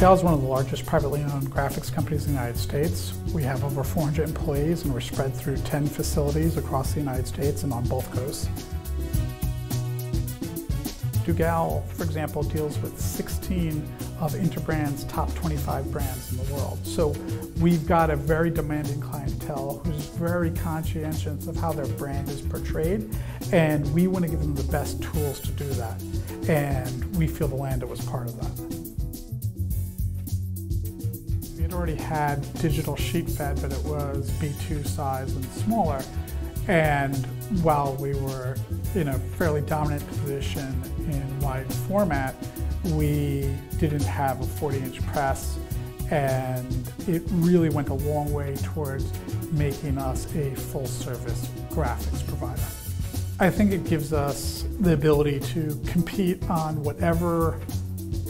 Dell is one of the largest privately owned graphics companies in the United States. We have over 400 employees and we're spread through 10 facilities across the United States and on both coasts. Duggal, for example, deals with 16 of Interbrand's top 25 brands in the world. So we've got a very demanding clientele who's very conscientious of how their brand is portrayed, and we want to give them the best tools to do that. And we feel the Landa was part of that. Had already had digital sheet fed, but it was B2 size and smaller. And while we were in a fairly dominant position in wide format, we didn't have a 40 inch press and it really went a long way towards making us a full service graphics provider. I think it gives us the ability to compete on whatever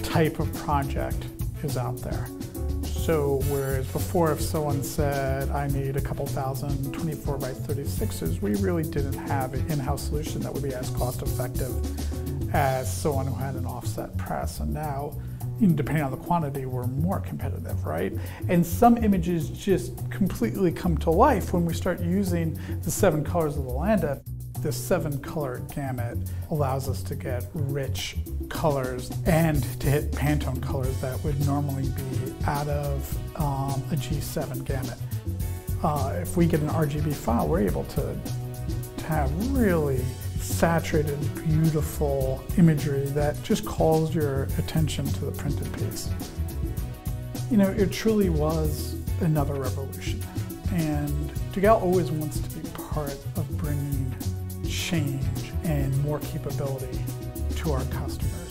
type of project is out there. So whereas before if someone said, I need a couple thousand 24 by 36s, we really didn't have an in-house solution that would be as cost effective as someone who had an offset press. And now, depending on the quantity, we're more competitive, right? And some images just completely come to life when we start using the seven colors of the Landa. This seven color gamut allows us to get rich colors and to hit Pantone colors that would normally be out of um, a G7 gamut. Uh, if we get an RGB file, we're able to, to have really saturated, beautiful imagery that just calls your attention to the printed piece. You know, it truly was another revolution. And Duggal always wants to be part of bringing change and more capability to our customers.